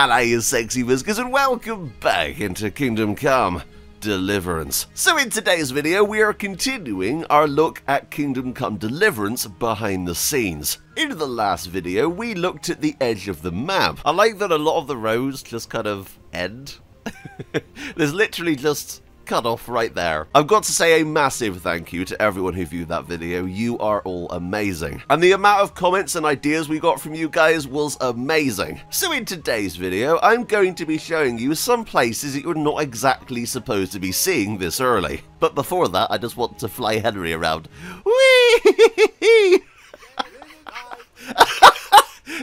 Hello you sexy whiskers and welcome back into Kingdom Come Deliverance. So in today's video we are continuing our look at Kingdom Come Deliverance behind the scenes. In the last video we looked at the edge of the map. I like that a lot of the roads just kind of end. There's literally just cut off right there. I've got to say a massive thank you to everyone who viewed that video. You are all amazing. And the amount of comments and ideas we got from you guys was amazing. So in today's video, I'm going to be showing you some places that you're not exactly supposed to be seeing this early. But before that, I just want to fly Henry around. Whee!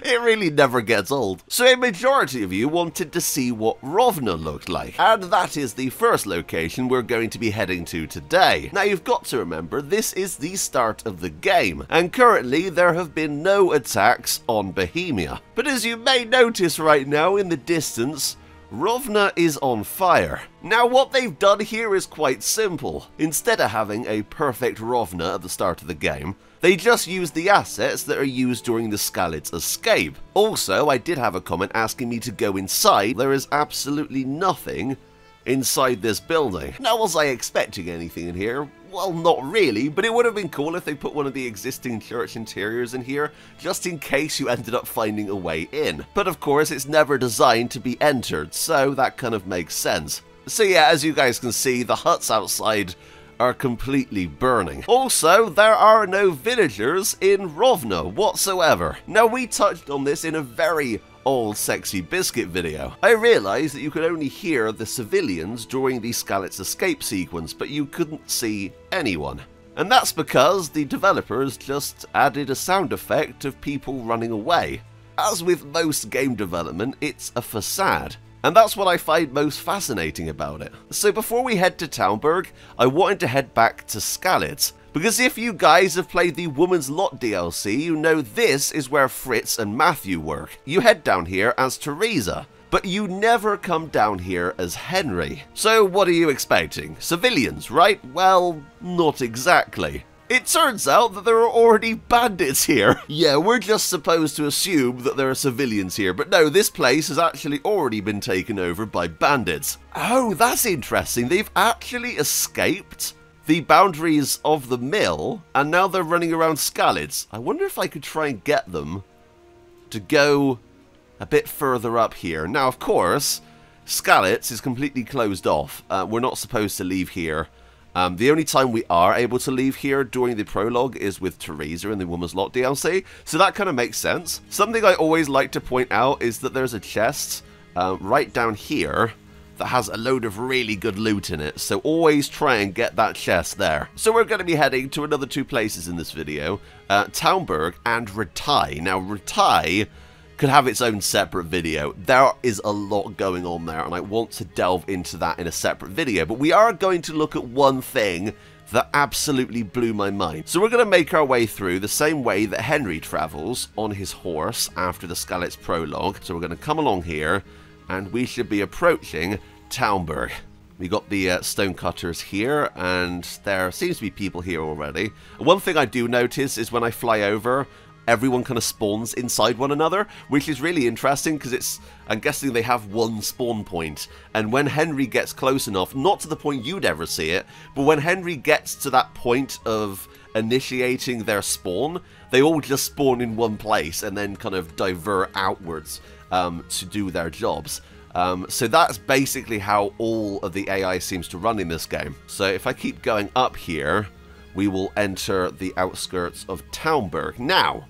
It really never gets old. So a majority of you wanted to see what Rovna looked like, and that is the first location we're going to be heading to today. Now you've got to remember, this is the start of the game, and currently there have been no attacks on Bohemia. But as you may notice right now in the distance, Rovna is on fire. Now what they've done here is quite simple. Instead of having a perfect Rovna at the start of the game, they just use the assets that are used during the Skalitz escape. Also, I did have a comment asking me to go inside. There is absolutely nothing inside this building. Now, was I expecting anything in here? Well, not really, but it would have been cool if they put one of the existing church interiors in here, just in case you ended up finding a way in. But of course, it's never designed to be entered, so that kind of makes sense. So yeah, as you guys can see, the huts outside are completely burning. Also, there are no villagers in Rovna whatsoever. Now, we touched on this in a very old sexy biscuit video. I realised that you could only hear the civilians during the Skalitz escape sequence, but you couldn't see anyone. And that's because the developers just added a sound effect of people running away. As with most game development, it's a facade. And that's what I find most fascinating about it. So before we head to Talmberg, I wanted to head back to Skalitz. Because if you guys have played the Woman's Lot DLC, you know this is where Fritz and Matthew work. You head down here as Teresa, but you never come down here as Henry. So what are you expecting? Civilians, right? Well, not exactly. It turns out that there are already bandits here. yeah, we're just supposed to assume that there are civilians here, but no, this place has actually already been taken over by bandits. Oh, that's interesting. They've actually escaped the boundaries of the mill, and now they're running around Skalitz. I wonder if I could try and get them to go a bit further up here. Now, of course, Skalitz is completely closed off. Uh, we're not supposed to leave here um, the only time we are able to leave here during the prologue is with Teresa in the Woman's Lot DLC, so that kind of makes sense. Something I always like to point out is that there's a chest uh, right down here that has a load of really good loot in it, so always try and get that chest there. So we're going to be heading to another two places in this video, uh, Talmberg and Rattay. Now Rattay could have its own separate video. There is a lot going on there, and I want to delve into that in a separate video. But we are going to look at one thing that absolutely blew my mind. So we're going to make our way through the same way that Henry travels on his horse after the Skalitz prologue. So we're going to come along here, and we should be approaching Talmberg. We got the uh, stonecutters here, and there seems to be people here already. One thing I do notice is when I fly over, everyone kind of spawns inside one another, which is really interesting because it's, I'm guessing they have one spawn point, and when Henry gets close enough, not to the point you'd ever see it, but when Henry gets to that point of initiating their spawn, they all just spawn in one place and then kind of divert outwards um, to do their jobs. Um, so that's basically how all of the AI seems to run in this game. So if I keep going up here, we will enter the outskirts of Talmberg. Now,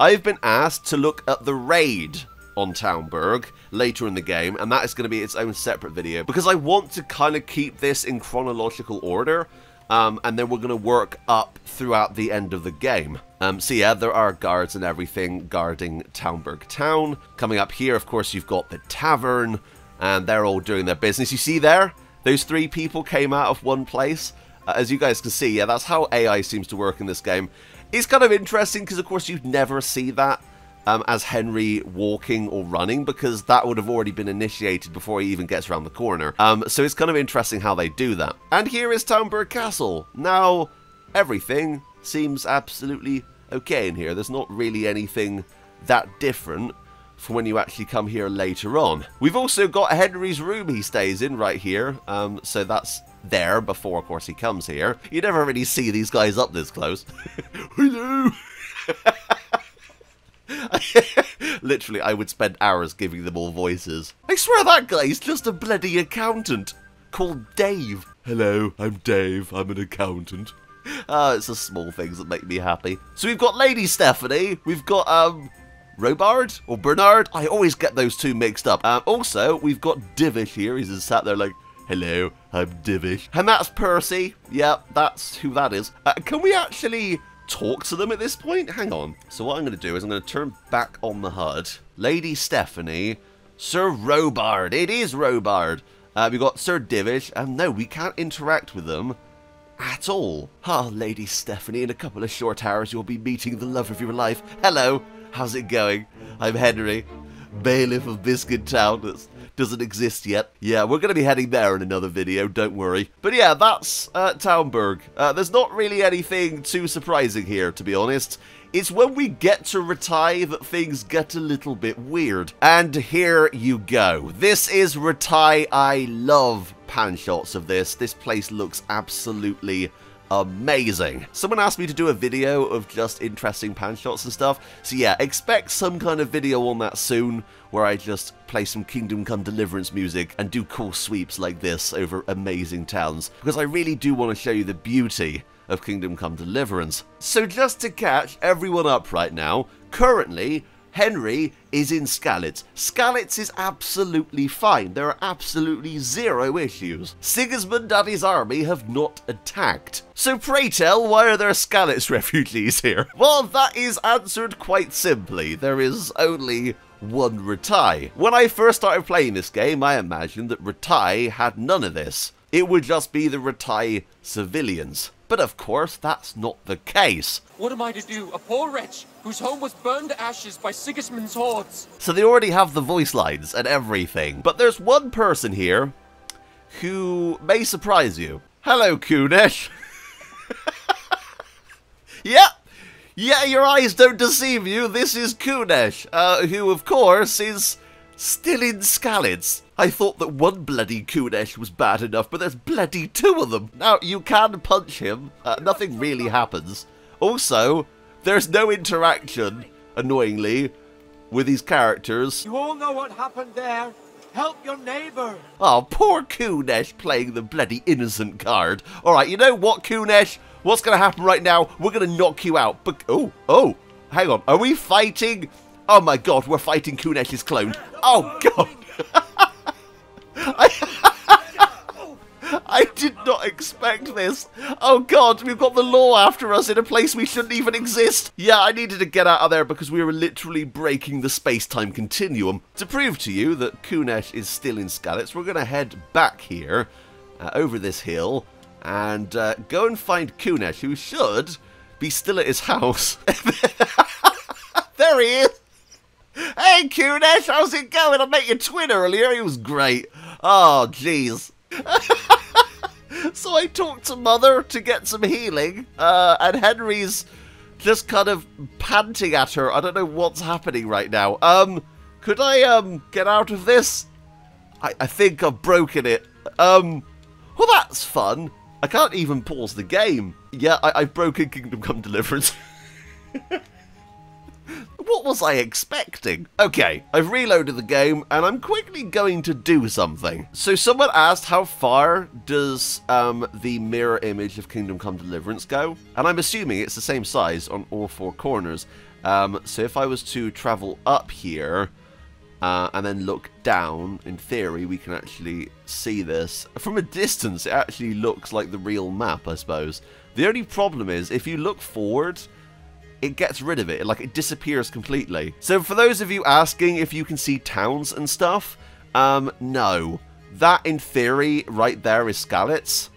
I've been asked to look at the raid on Talmberg later in the game, and that is going to be its own separate video, because I want to kind of keep this in chronological order, um, and then we're going to work up throughout the end of the game. Um, so yeah, there are guards and everything guarding Talmberg town. Coming up here, of course, you've got the tavern, and they're all doing their business. You see there? Those three people came out of one place. Uh, as you guys can see, yeah, that's how AI seems to work in this game. It's kind of interesting because, of course, you'd never see that um, as Henry walking or running because that would have already been initiated before he even gets around the corner. Um, so it's kind of interesting how they do that. And here is Talmberg Castle. Now, everything seems absolutely okay in here. There's not really anything that different for when you actually come here later on. We've also got Henry's room he stays in right here, um, so that's there before, of course, he comes here. You never really see these guys up this close. Hello! Literally, I would spend hours giving them all voices. I swear that guy's just a bloody accountant called Dave. Hello, I'm Dave. I'm an accountant. Ah, it's the small things that make me happy. So we've got Lady Stephanie. We've got, um, Robard or Bernard. I always get those two mixed up. Um, also, we've got Divish here. He's just sat there like, hello, I'm Divish. And that's Percy. Yeah, that's who that is. Uh, can we actually talk to them at this point? Hang on. So what I'm going to do is I'm going to turn back on the HUD. Lady Stephanie, Sir Robard. It is Robard. Uh, we've got Sir Divish, and no, we can't interact with them at all. Ah, Lady Stephanie, in a couple of short hours you'll be meeting the love of your life. Hello, how's it going? I'm Henry, bailiff of Biscuit Town that doesn't exist yet. Yeah, we're going to be heading there in another video, don't worry. But yeah, that's uh, Talmberg. Uh, there's not really anything too surprising here, to be honest. It's when we get to Rattay that things get a little bit weird. And here you go. This is Rattay. I love pan shots of this. This place looks absolutely amazing. Someone asked me to do a video of just interesting pan shots and stuff, so yeah, expect some kind of video on that soon, where I just play some Kingdom Come Deliverance music and do cool sweeps like this over amazing towns, because I really do want to show you the beauty of Kingdom Come Deliverance. So just to catch everyone up right now, currently Henry is in Skalitz. Skalitz is absolutely fine. There are absolutely zero issues. Sigismund and his army have not attacked. So pray tell, why are there Skalitz refugees here? Well, that is answered quite simply. There is only one Rattay. When I first started playing this game, I imagined that Rattay had none of this. It would just be the Rattay civilians. But of course, that's not the case. What am I to do? A poor wretch whose home was burned to ashes by Sigismund's hordes. So they already have the voice lines and everything. But there's one person here who may surprise you. Hello, Kunesh. yeah, yeah, your eyes don't deceive you. This is Kunesh, uh, who, of course, is still in Skalitz. I thought that one bloody Kunesh was bad enough, but there's bloody two of them. Now, you can punch him. Uh, nothing really happens. Also, there's no interaction, annoyingly, with these characters. You all know what happened there. Help your neighbor. Oh, poor Kunesh playing the bloody innocent card. Alright, you know what, Kunesh? What's going to happen right now? We're going to knock you out. But, oh, oh, hang on. Are we fighting? Oh my god, we're fighting Kunesh's clone. Oh god. I, I did not expect this. Oh god, we've got the law after us in a place we shouldn't even exist. Yeah, I needed to get out of there because we were literally breaking the space-time continuum. To prove to you that Kunesh is still in Skalitz, we're going to head back here, uh, over this hill, and uh, go and find Kunesh, who should be still at his house. there he is. Hey, Kunesh, how's it going? I met your twin earlier. He was great. Oh, jeez. so I talked to Mother to get some healing, uh, and Henry's just kind of panting at her. I don't know what's happening right now. Um, could I, um, get out of this? I, I think I've broken it. Um, well, that's fun. I can't even pause the game. Yeah, I, I've broken Kingdom Come Deliverance. What was I expecting? Okay, I've reloaded the game and I'm quickly going to do something. So someone asked how far does um, the mirror image of Kingdom Come Deliverance go? And I'm assuming it's the same size on all four corners. Um, so if I was to travel up here uh, and then look down, in theory we can actually see this. From a distance it actually looks like the real map, I suppose. The only problem is if you look forward it gets rid of it. Like, it disappears completely. So for those of you asking if you can see towns and stuff, um, no. That, in theory, right there is Skalitz.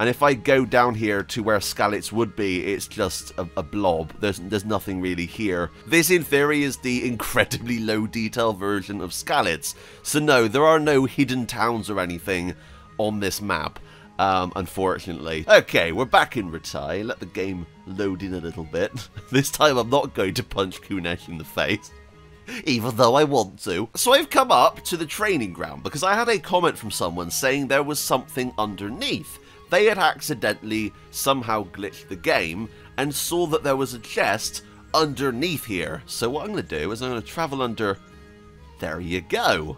And if I go down here to where Skalitz would be, it's just a, a, blob. There's there's nothing really here. This, in theory, is the incredibly low detail version of Skalitz. So no, there are no hidden towns or anything on this map um, unfortunately. Okay, we're back in Rattay. Let the game load in a little bit. this time I'm not going to punch Kunesh in the face. even though I want to. So I've come up to the training ground because I had a comment from someone saying there was something underneath. They had accidentally somehow glitched the game and saw that there was a chest underneath here. So what I'm going to do is I'm going to travel under... There you go.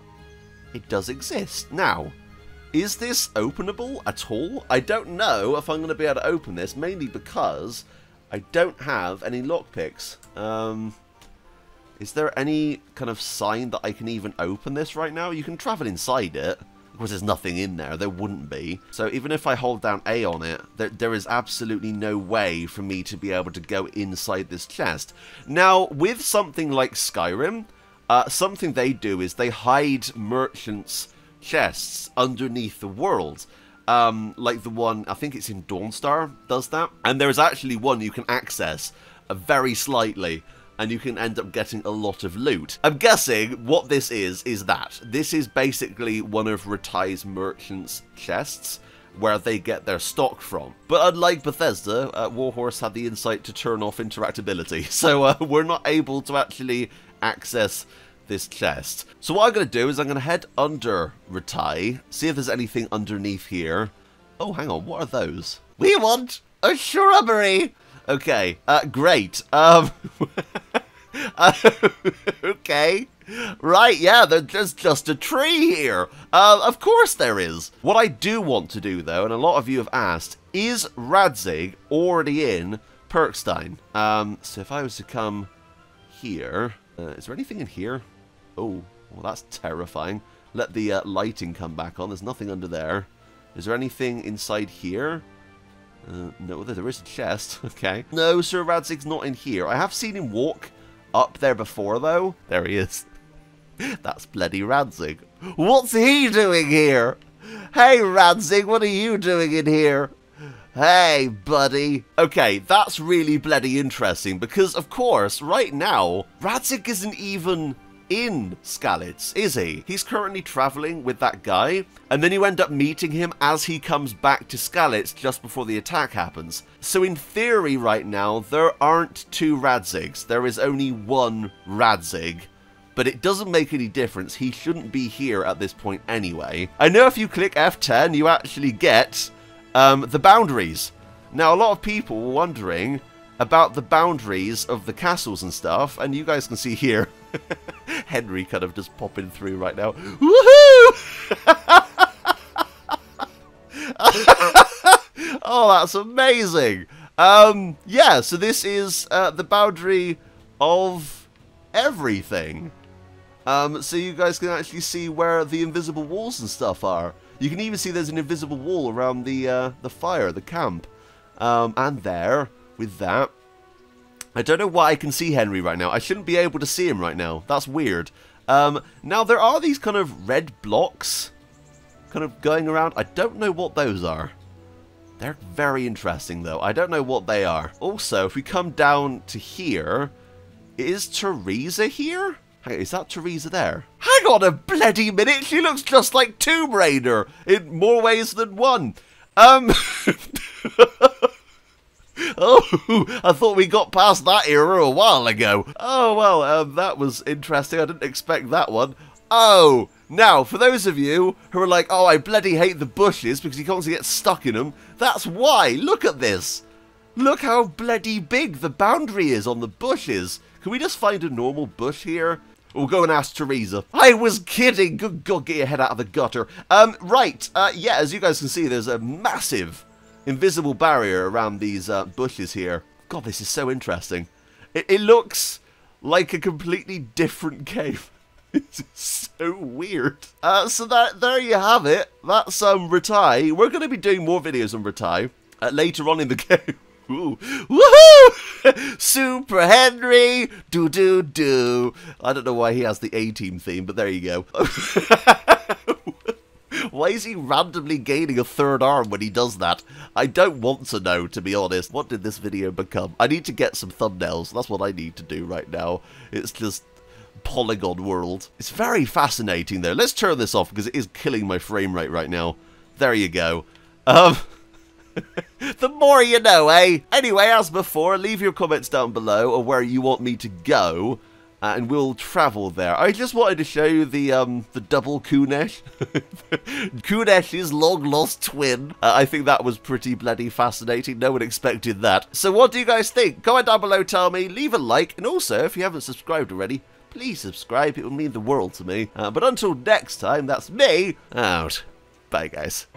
It does exist. Now, is this openable at all? I don't know if I'm going to be able to open this, mainly because I don't have any lockpicks. Um, is there any kind of sign that I can even open this right now? You can travel inside it. Of course, there's nothing in there. There wouldn't be. So even if I hold down A on it, there, there is absolutely no way for me to be able to go inside this chest. Now, with something like Skyrim, uh, something they do is they hide merchants' chests underneath the world. Um, like the one, I think it's in Dawnstar, does that. And there is actually one you can access uh, very slightly and you can end up getting a lot of loot. I'm guessing what this is, is that. This is basically one of Rattay's merchants' chests, where they get their stock from. But unlike Bethesda, uh, Warhorse had the insight to turn off interactability, so uh, we're not able to actually access this chest. So what I'm going to do is I'm going to head under Rattay, see if there's anything underneath here. Oh, hang on, what are those? We want a shrubbery! Okay, uh, great. Um, uh, okay. Right, yeah, there's just a tree here. Uh, of course there is. What I do want to do, though, and a lot of you have asked, is Radzig already in Pirkstein? Um, so if I was to come here, uh, is there anything in here? Oh, well, that's terrifying. Let the uh, lighting come back on. There's nothing under there. Is there anything inside here? Uh, no, there is a chest. Okay. No, Sir Radzig's not in here. I have seen him walk up there before, though. There he is. That's bloody Radzig. What's he doing here? Hey, Radzig, what are you doing in here? Hey, buddy. Okay, that's really bloody interesting because, of course, right now, Radzig isn't even in Skalitz, is he? He's currently traveling with that guy, and then you end up meeting him as he comes back to Skalitz just before the attack happens. So in theory right now, there aren't two Radzigs, there is only one Radzig. But it doesn't make any difference, he shouldn't be here at this point anyway. I know if you click F10, you actually get um, the boundaries. Now, a lot of people were wondering about the boundaries of the castles and stuff, and you guys can see here Henry kind of just popping through right now. Woohoo! oh, that's amazing. Um, yeah, so this is uh, the boundary of everything. Um, so you guys can actually see where the invisible walls and stuff are. You can even see there's an invisible wall around the uh, the fire, the camp. Um, and there, with that, I don't know why I can see Henry right now. I shouldn't be able to see him right now. That's weird. Um, now, there are these kind of red blocks kind of going around. I don't know what those are. They're very interesting, though. I don't know what they are. Also, if we come down to here, is Theresa here? Hey, is that Theresa there? Hang on a bloody minute, she looks just like Tomb Raider in more ways than one. Um... Oh, I thought we got past that era a while ago. Oh, well, um, that was interesting. I didn't expect that one. Oh, now, for those of you who are like, oh, I bloody hate the bushes because you constantly get stuck in them, that's why. Look at this. Look how bloody big the boundary is on the bushes. Can we just find a normal bush here? We'll go and ask Theresa. I was kidding. Good God, get your head out of the gutter. Um, right. Uh, yeah, as you guys can see, there's a massive invisible barrier around these uh, bushes here. God, this is so interesting. It, it looks like a completely different cave. it's so weird. Uh, so that there you have it. That's um, Rattay. We're going to be doing more videos on Rattay uh, later on in the game. Ooh. Woohoo! Super Henry! Do do do. I don't know why he has the A team theme, but there you go. Why is he randomly gaining a third arm when he does that? I don't want to know, to be honest. What did this video become? I need to get some thumbnails. That's what I need to do right now. It's just Polygon World. It's very fascinating, though. Let's turn this off, because it is killing my frame rate right now. There you go. Um... the more you know, eh? Anyway, as before, leave your comments down below of where you want me to go. Uh, and we'll travel there. I just wanted to show you the um, the double Kunesh. Kunesh's long lost twin. Uh, I think that was pretty bloody fascinating. No one expected that. So what do you guys think? Comment down below, tell me, leave a like, and also if you haven't subscribed already, please subscribe. It would mean the world to me. Uh, but until next time, that's me out. Bye, guys.